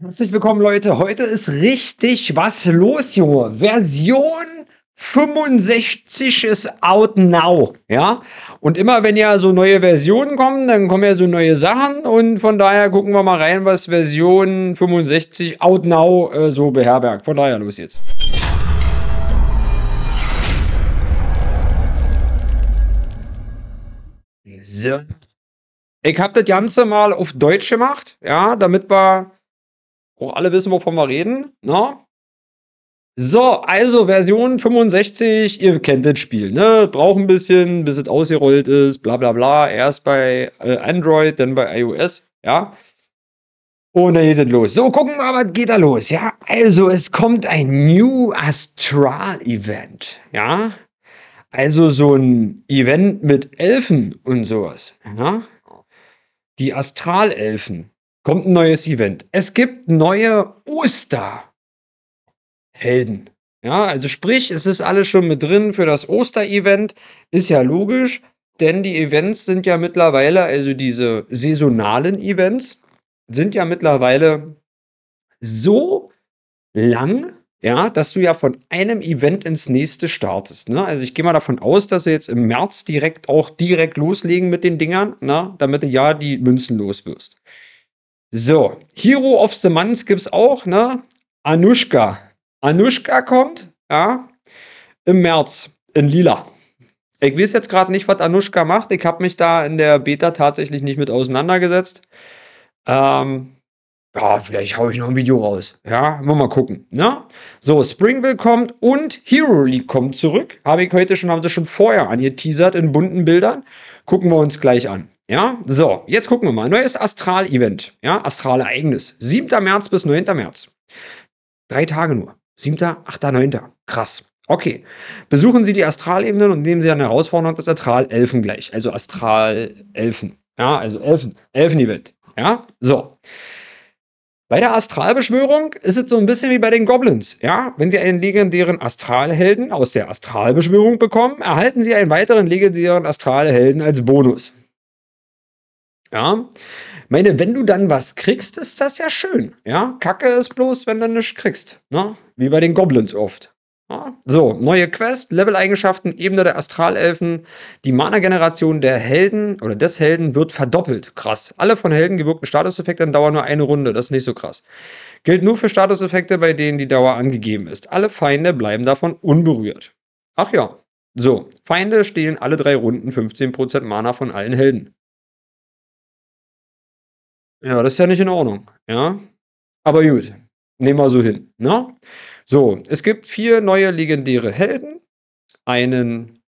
Herzlich willkommen, Leute. Heute ist richtig was los, Junge. Version 65 ist out now, ja. Und immer wenn ja so neue Versionen kommen, dann kommen ja so neue Sachen und von daher gucken wir mal rein, was Version 65 out now äh, so beherbergt. Von daher los jetzt. So. Ich habe das Ganze mal auf Deutsch gemacht, ja, damit wir auch alle wissen, wovon wir reden. Ne? So, also Version 65, ihr kennt das Spiel, ne? Braucht ein bisschen, bis es ausgerollt ist, bla bla bla. Erst bei äh, Android, dann bei iOS, ja. Und dann geht es los. So, gucken wir mal, was geht da los, ja? Also, es kommt ein New Astral Event, ja? Also so ein Event mit Elfen und sowas, ja? Die Astralelfen kommt ein neues Event. Es gibt neue Osterhelden. Ja, also sprich, es ist alles schon mit drin für das Osterevent. Ist ja logisch, denn die Events sind ja mittlerweile, also diese saisonalen Events, sind ja mittlerweile so lang, ja, dass du ja von einem Event ins nächste startest. Ne? Also ich gehe mal davon aus, dass sie jetzt im März direkt auch direkt loslegen mit den Dingern, ne? damit du ja die Münzen los wirst. So, Hero of the Month gibt's auch, ne? Anushka. Anushka kommt, ja, im März in Lila. Ich weiß jetzt gerade nicht, was Anushka macht. Ich habe mich da in der Beta tatsächlich nicht mit auseinandergesetzt. Ähm, ja, vielleicht haue ich noch ein Video raus. Ja, wir mal gucken. Ne? So, Springville kommt und Hero League kommt zurück. Habe ich heute schon, haben sie schon vorher angeteasert in bunten Bildern. Gucken wir uns gleich an. Ja, so, jetzt gucken wir mal. Neues Astral-Event. Ja, Astral-Ereignis. 7. März bis 9. März. Drei Tage nur. 7., 8., 9. Krass. Okay. Besuchen Sie die Astralebenen und nehmen Sie an der Herausforderung des Astral-Elfen gleich. Also Astral-Elfen. Ja, also Elfen. Elfen-Event. Ja, so. Bei der Astralbeschwörung ist es so ein bisschen wie bei den Goblins. Ja, wenn Sie einen legendären Astralhelden aus der Astralbeschwörung bekommen, erhalten Sie einen weiteren legendären Astralhelden als Bonus. Ja. Meine, wenn du dann was kriegst, ist das ja schön. Ja, Kacke ist bloß, wenn du nichts kriegst. Ne? Wie bei den Goblins oft. So, neue Quest, Level-Eigenschaften, Ebene der Astralelfen. Die Mana-Generation der Helden oder des Helden wird verdoppelt. Krass. Alle von Helden gewirkten Statuseffekte dauern nur eine Runde. Das ist nicht so krass. Gilt nur für Statuseffekte, bei denen die Dauer angegeben ist. Alle Feinde bleiben davon unberührt. Ach ja. So, Feinde stehlen alle drei Runden 15% Mana von allen Helden. Ja, das ist ja nicht in Ordnung, ja? Aber gut, nehmen wir so hin, ne? So, es gibt vier neue legendäre Helden, einen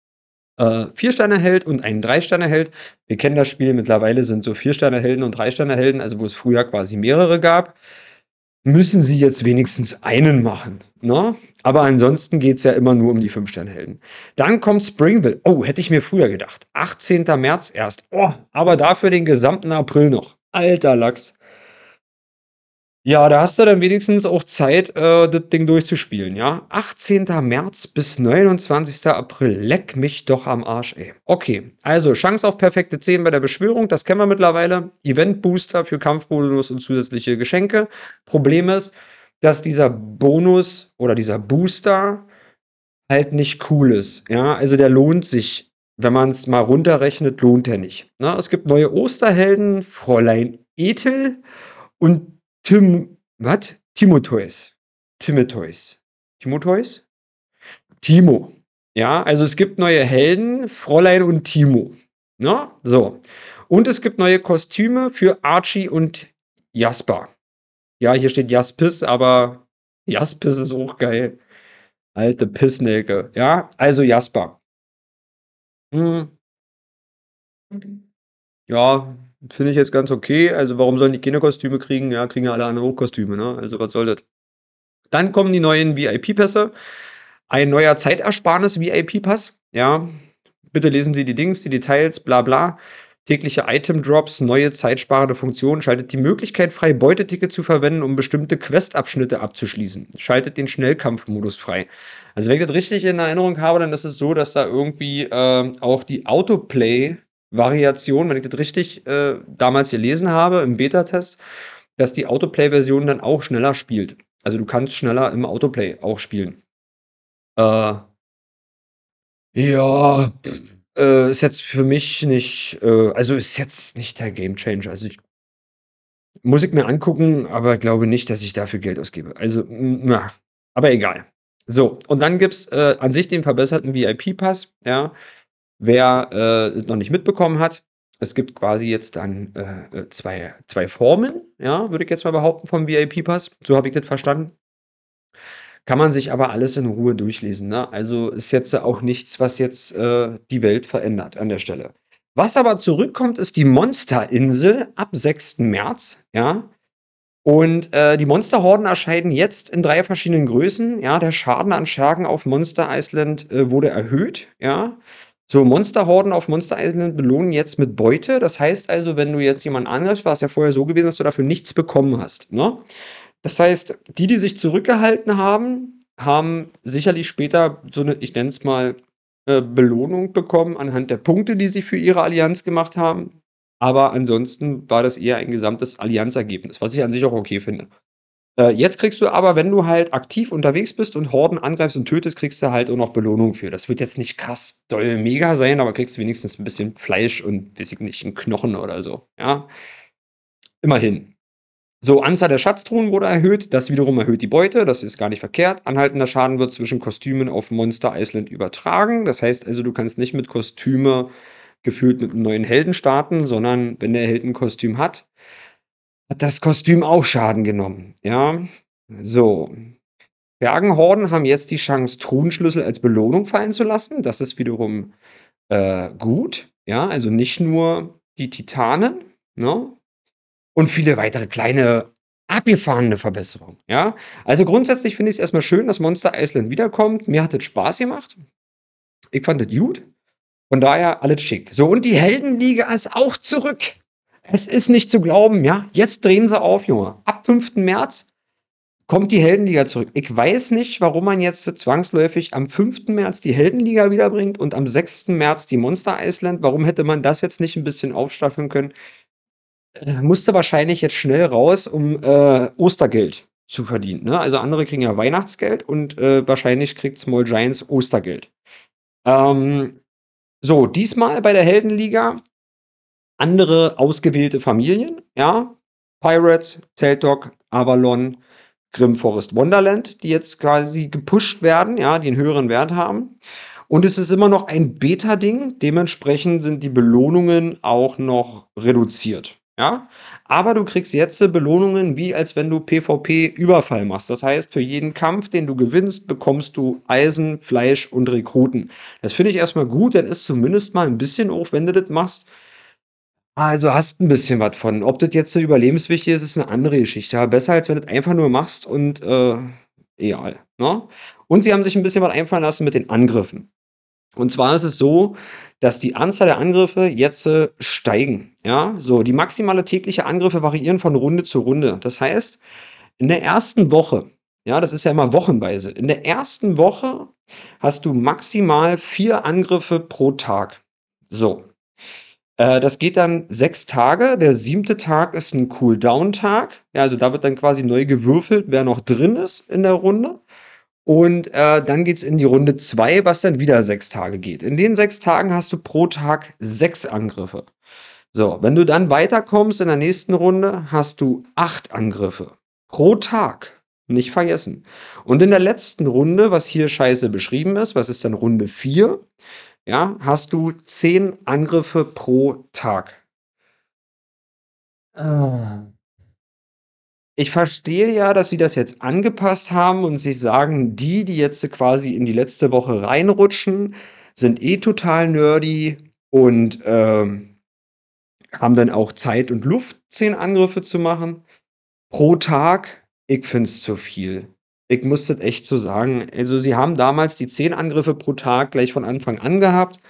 äh, Vier-Sterne-Held und einen Drei-Sterne-Held. Wir kennen das Spiel, mittlerweile sind so Vier-Sterne-Helden und Drei-Sterne-Helden, also wo es früher quasi mehrere gab. Müssen sie jetzt wenigstens einen machen, ne? Aber ansonsten geht es ja immer nur um die Fünf-Sterne-Helden. Dann kommt Springville. Oh, hätte ich mir früher gedacht. 18. März erst. Oh, aber dafür den gesamten April noch. Alter Lachs. Ja, da hast du dann wenigstens auch Zeit, äh, das Ding durchzuspielen, ja? 18. März bis 29. April. Leck mich doch am Arsch, ey. Okay, also Chance auf perfekte 10 bei der Beschwörung, das kennen wir mittlerweile. Event-Booster für Kampfbonus und zusätzliche Geschenke. Problem ist, dass dieser Bonus oder dieser Booster halt nicht cool ist, ja? Also der lohnt sich wenn man es mal runterrechnet, lohnt er nicht. Ne? Es gibt neue Osterhelden, Fräulein Ethel und Tim, was? Timotheus. Timotheus. Timotheus? Timo. Ja, also es gibt neue Helden, Fräulein und Timo. Ne? So. Und es gibt neue Kostüme für Archie und Jasper. Ja, hier steht Jaspis, aber Jaspis ist auch geil. Alte Pissnelke. Ja, also Jasper. Mhm. Ja, finde ich jetzt ganz okay. Also, warum sollen die Kinder Kostüme kriegen? Ja, kriegen ja alle andere auch Kostüme, ne? Also, was soll das? Dann kommen die neuen VIP-Pässe. Ein neuer Zeitersparnis-VIP-Pass. Ja, bitte lesen Sie die Dings, die Details, bla bla. Tägliche Item-Drops, neue zeitsparende Funktionen, schaltet die Möglichkeit frei, Beuteticket zu verwenden, um bestimmte Quest-Abschnitte abzuschließen. Schaltet den Schnellkampfmodus frei. Also wenn ich das richtig in Erinnerung habe, dann ist es so, dass da irgendwie äh, auch die Autoplay-Variation, wenn ich das richtig äh, damals gelesen habe im Beta-Test, dass die Autoplay-Version dann auch schneller spielt. Also du kannst schneller im Autoplay auch spielen. Äh, ja, äh, ist jetzt für mich nicht, äh, also ist jetzt nicht der Gamechanger. Also ich muss ich mir angucken, aber glaube nicht, dass ich dafür Geld ausgebe. Also, na, aber egal. So, und dann gibt's äh, an sich den verbesserten VIP-Pass, ja. Wer äh, noch nicht mitbekommen hat, es gibt quasi jetzt dann äh, äh zwei, zwei Formen, ja, würde ich jetzt mal behaupten, vom VIP-Pass. So habe ich das verstanden. Kann man sich aber alles in Ruhe durchlesen. Ne? Also ist jetzt auch nichts, was jetzt äh, die Welt verändert an der Stelle. Was aber zurückkommt, ist die Monsterinsel ab 6. März. Ja. Und äh, die Monsterhorden erscheinen jetzt in drei verschiedenen Größen. Ja, der Schaden an Schergen auf Monster Island äh, wurde erhöht. Ja. So, Monsterhorden auf Monster Island belohnen jetzt mit Beute. Das heißt also, wenn du jetzt jemanden angreifst, war es ja vorher so gewesen, dass du dafür nichts bekommen hast. Ne? Das heißt, die, die sich zurückgehalten haben, haben sicherlich später so eine, ich nenne es mal, äh, Belohnung bekommen anhand der Punkte, die sie für ihre Allianz gemacht haben. Aber ansonsten war das eher ein gesamtes Allianzergebnis, was ich an sich auch okay finde. Äh, jetzt kriegst du aber, wenn du halt aktiv unterwegs bist und Horden angreifst und tötest, kriegst du halt auch noch Belohnung für. Das wird jetzt nicht krass doll mega sein, aber kriegst du wenigstens ein bisschen Fleisch und, weiß ich nicht, einen Knochen oder so. Ja. Immerhin. So, Anzahl der Schatztruhen wurde erhöht, das wiederum erhöht die Beute, das ist gar nicht verkehrt. Anhaltender Schaden wird zwischen Kostümen auf Monster Island übertragen. Das heißt also, du kannst nicht mit Kostüme gefühlt mit einem neuen Helden starten, sondern wenn der Held ein Kostüm hat, hat das Kostüm auch Schaden genommen. Ja, so. Bergenhorden haben jetzt die Chance, Truhenschlüssel als Belohnung fallen zu lassen. Das ist wiederum äh, gut. Ja, also nicht nur die Titanen, ne? und viele weitere kleine abgefahrene Verbesserungen. Ja, also grundsätzlich finde ich es erstmal schön, dass Monster Island wiederkommt. Mir hat es Spaß gemacht. Ich fand es gut. Von daher alles schick. So, und die Heldenliga ist auch zurück. Es ist nicht zu glauben, ja. Jetzt drehen sie auf, Junge. Ab 5. März kommt die Heldenliga zurück. Ich weiß nicht, warum man jetzt zwangsläufig am 5. März die Heldenliga wiederbringt und am 6. März die Monster Island. Warum hätte man das jetzt nicht ein bisschen aufstaffeln können? Äh, musste wahrscheinlich jetzt schnell raus, um äh, Ostergeld zu verdienen. Ne? Also andere kriegen ja Weihnachtsgeld und äh, wahrscheinlich kriegt Small Giants Ostergeld. Ähm, so, diesmal bei der Heldenliga andere ausgewählte Familien, ja. Pirates, Teltok, Avalon, Grim Forest Wonderland, die jetzt quasi gepusht werden, ja, die einen höheren Wert haben. Und es ist immer noch ein Beta-Ding, dementsprechend sind die Belohnungen auch noch reduziert. Ja, aber du kriegst jetzt Belohnungen, wie als wenn du PvP-Überfall machst. Das heißt, für jeden Kampf, den du gewinnst, bekommst du Eisen, Fleisch und Rekruten. Das finde ich erstmal gut, dann ist zumindest mal ein bisschen hoch, wenn du das machst. Also hast ein bisschen was von. Ob das jetzt überlebenswichtig ist, ist eine andere Geschichte. Aber besser, als wenn du das einfach nur machst und äh, egal. Ne? Und sie haben sich ein bisschen was einfallen lassen mit den Angriffen. Und zwar ist es so, dass die Anzahl der Angriffe jetzt äh, steigen. Ja, so die maximale tägliche Angriffe variieren von Runde zu Runde. Das heißt, in der ersten Woche, ja, das ist ja immer wochenweise. In der ersten Woche hast du maximal vier Angriffe pro Tag. So. Äh, das geht dann sechs Tage. Der siebte Tag ist ein Cooldown-Tag. Ja, also da wird dann quasi neu gewürfelt, wer noch drin ist in der Runde. Und äh, dann geht's in die Runde 2, was dann wieder sechs Tage geht. In den sechs Tagen hast du pro Tag sechs Angriffe. So, wenn du dann weiterkommst in der nächsten Runde, hast du acht Angriffe pro Tag. Nicht vergessen. Und in der letzten Runde, was hier scheiße beschrieben ist, was ist dann Runde 4, ja, hast du zehn Angriffe pro Tag. Ah. Ich verstehe ja, dass sie das jetzt angepasst haben und sich sagen, die, die jetzt quasi in die letzte Woche reinrutschen, sind eh total nerdy und ähm, haben dann auch Zeit und Luft, zehn Angriffe zu machen. Pro Tag, ich finde es zu viel. Ich muss das echt so sagen. Also, sie haben damals die zehn Angriffe pro Tag gleich von Anfang an gehabt.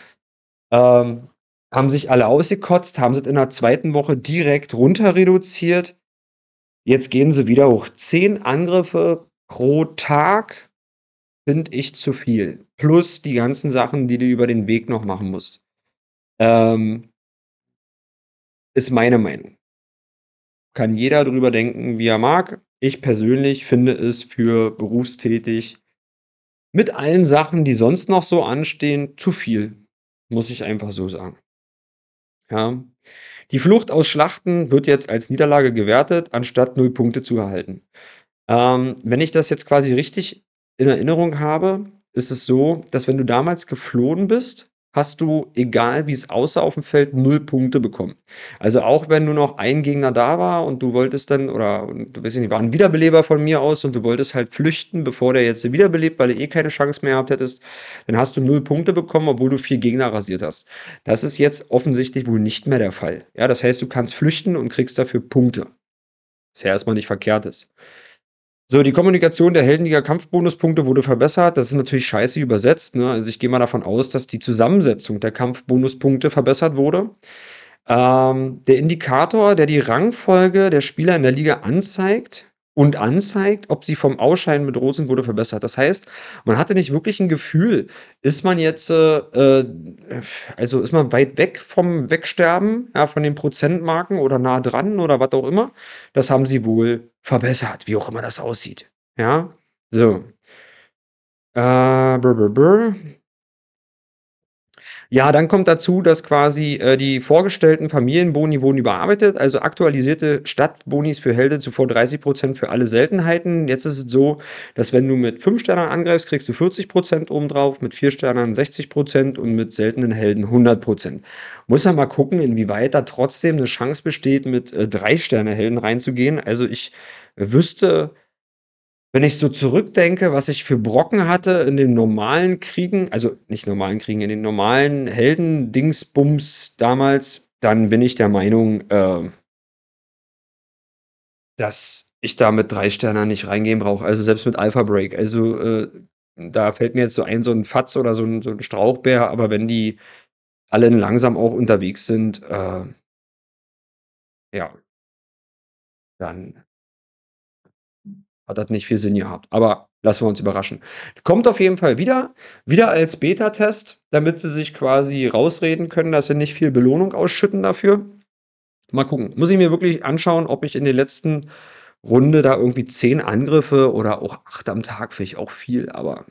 Ähm, haben sich alle ausgekotzt, haben es in der zweiten Woche direkt runter reduziert. Jetzt gehen sie wieder hoch. Zehn Angriffe pro Tag finde ich zu viel. Plus die ganzen Sachen, die du über den Weg noch machen musst. Ähm, ist meine Meinung. kann jeder drüber denken, wie er mag. Ich persönlich finde es für berufstätig mit allen Sachen, die sonst noch so anstehen, zu viel, muss ich einfach so sagen. Ja. Die Flucht aus Schlachten wird jetzt als Niederlage gewertet, anstatt 0 Punkte zu erhalten. Ähm, wenn ich das jetzt quasi richtig in Erinnerung habe, ist es so, dass wenn du damals geflohen bist, hast du, egal wie es aussah auf dem Feld, 0 Punkte bekommen. Also auch wenn nur noch ein Gegner da war und du wolltest dann oder du weißt nicht, war ein Wiederbeleber von mir aus und du wolltest halt flüchten, bevor der jetzt wiederbelebt, weil du eh keine Chance mehr gehabt hättest, dann hast du 0 Punkte bekommen, obwohl du 4 Gegner rasiert hast. Das ist jetzt offensichtlich wohl nicht mehr der Fall. Ja, das heißt, du kannst flüchten und kriegst dafür Punkte. Was ja erstmal nicht verkehrt ist. So, die Kommunikation der Heldenliga Kampfbonuspunkte wurde verbessert. Das ist natürlich scheiße übersetzt, ne? Also, ich gehe mal davon aus, dass die Zusammensetzung der Kampfbonuspunkte verbessert wurde. Ähm, der Indikator, der die Rangfolge der Spieler in der Liga anzeigt und anzeigt, ob sie vom Ausscheiden bedroht sind, wurde verbessert. Das heißt, man hatte nicht wirklich ein Gefühl, ist man jetzt, äh, äh, also ist man weit weg vom Wegsterben, ja, von den Prozentmarken oder nah dran oder was auch immer. Das haben sie wohl verbessert, wie auch immer das aussieht. Ja, so. Äh, brr, brr, brr. Ja, dann kommt dazu, dass quasi, äh, die vorgestellten Familienboni wurden überarbeitet, also aktualisierte Stadtbonis für Helden, zuvor 30% für alle Seltenheiten. Jetzt ist es so, dass wenn du mit 5 Sternen angreifst, kriegst du 40% obendrauf, mit 4 Sternen 60% und mit seltenen Helden 100% Muss man mal gucken, inwieweit da trotzdem eine Chance besteht, mit, äh, 3-Sterne-Helden reinzugehen. Also, ich wüsste wenn ich so zurückdenke, was ich für Brocken hatte in den normalen Kriegen, also nicht normalen Kriegen, in den normalen Helden-Dingsbums damals, dann bin ich der Meinung, äh dass ich da mit 3 Sternern nicht reingehen brauche, also selbst mit Alpha Break. Also, äh, da fällt mir jetzt so ein, so 'n Fatz oder so 'n so 'n Strauchbär, aber wenn die alle langsam auch unterwegs sind, äh ja dann hat das nicht viel Sinn gehabt. Aber lassen wir uns überraschen. Kommt auf jeden Fall wieder. Wieder als Beta-Test, damit sie sich quasi rausreden können, dass sie nicht viel Belohnung ausschütten dafür. Mal gucken. Muss ich mir wirklich anschauen, ob ich in der letzten Runde da irgendwie 10 Angriffe oder auch 8 am Tag, finde ich auch viel, aber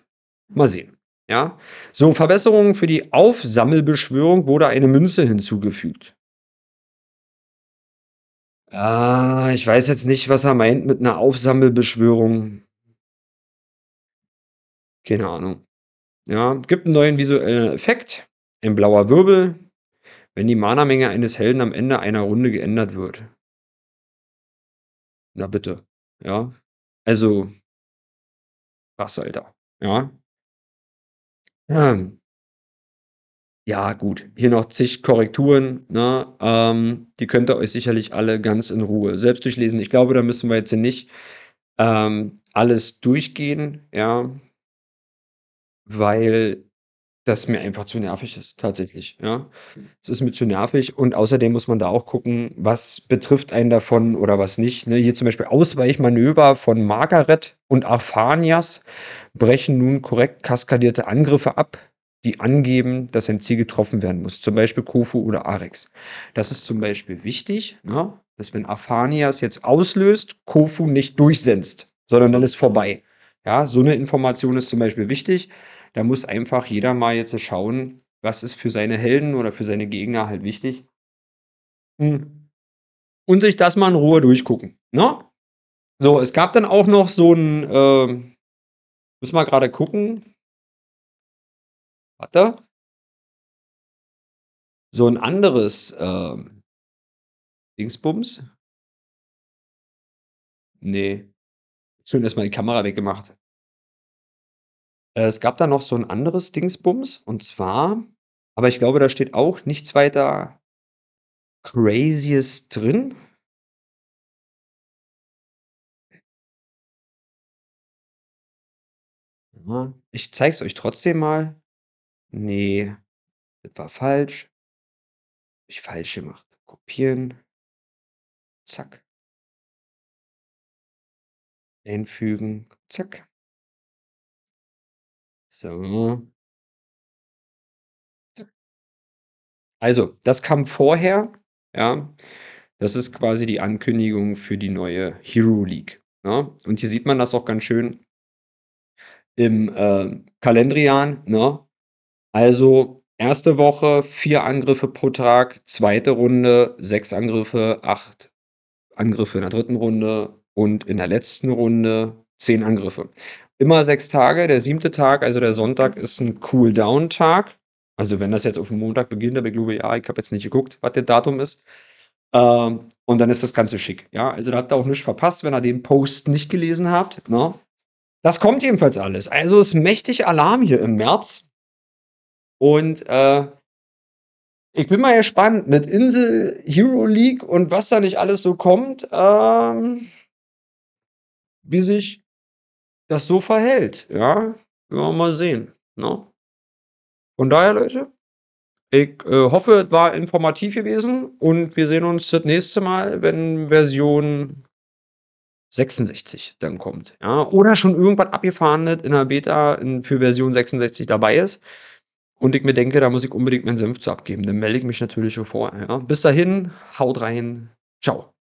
mal sehen. Ja. So, Verbesserungen für die Aufsammelbeschwörung wurde eine Münze hinzugefügt. Ah, ich weiß jetzt nicht, was er meint mit 'ner Aufsammelbeschwörung. Keine Ahnung. Ja, gibt 'n neuen visuellen Effekt, ein blauer Wirbel, wenn die Mana-Menge eines Helden am Ende einer Runde geändert wird. Na bitte, ja? Also krass, Alter, ja? Ähm. Ja, gut, hier noch zig Korrekturen, ne? Ähm, die könnt ihr euch sicherlich alle ganz in Ruhe selbst durchlesen. Ich glaube, da müssen wir jetzt nicht, ähm, alles durchgehen, ja weil das mir einfach zu nervig ist, tatsächlich, ja. Es ist mir zu nervig und außerdem muss man da auch gucken, was betrifft einen davon oder was nicht, ne? Hier zum Beispiel Ausweichmanöver von Margaret und Arfanias brechen nun korrekt kaskadierte Angriffe ab, die angeben, dass ein Ziel getroffen werden muss, zum Beispiel Khufu oder Arix. Das ist zum Beispiel wichtig, ne, dass wenn Arfanias jetzt auslöst, Khufu nicht durchsenzt, sondern dann ist vorbei. Ja, so 'ne Information ist zum Beispiel wichtig. Da muss einfach jeder mal jetzt schauen, was ist für seine Helden oder für seine Gegner halt wichtig. Hm. Und sich das mal in Ruhe durchgucken, ne? So, es gab dann auch noch so 'n, ähm müssen wir grade gucken. Warte. So 'n anderes, ähm Dingsbums. Ne. Schön erst mal die Kamera weggemacht. Äh, es gab da noch so 'n anderes Dingsbums und zwar aber ich glaube, da steht auch nichts weiter Crazyes drin. Ich zeige es euch trotzdem mal. Ne, das war falsch. Habe ich falsch gemacht. Kopieren. Zack. Einfügen, zack. So. Also, das kam vorher, ja. Das ist quasi die Ankündigung für die neue Hero League, ne? Und hier sieht man das auch ganz schön im, äh, Kalendrian, ne? Also, erste Woche 4 Angriffe pro Tag, zweite Runde 6 Angriffe, 8 Angriffe in der dritten Runde und in der letzten Runde 10 Angriffe. Immer 6 Tage. Der siebte Tag, also der Sonntag, ist ein Cooldown-Tag. Also, wenn das jetzt auf dem Montag beginnt, aber ich glaube ja, ich habe jetzt nicht geguckt, was der Datum ist. Ähm, und dann ist das Ganze schick, ja? Also, da habt ihr auch nichts verpasst, wenn ihr den Post nicht gelesen habt, ne? Das kommt jedenfalls alles. Also, ist mächtig Alarm hier im März. Und, äh ich bin mal gespannt mit Insel, Hero League und was da nicht alles so kommt, ähm wie sich das so verhält, ja? Werden wir mal sehen, ne? Von daher, Leute, ich, äh, hoffe, es war informativ gewesen und wir sehen uns das nächste Mal, wenn Version 66 dann kommt, ja? Oder schon irgendwas Abgefahrenes in der Beta in für Version 66 dabei ist und ich mir denke, da muss ich unbedingt meinen Senf zu abgeben. Dann melde ich mich natürlich schon vorher, ja? Bis dahin, haut rein. Tschau.